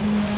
mm you.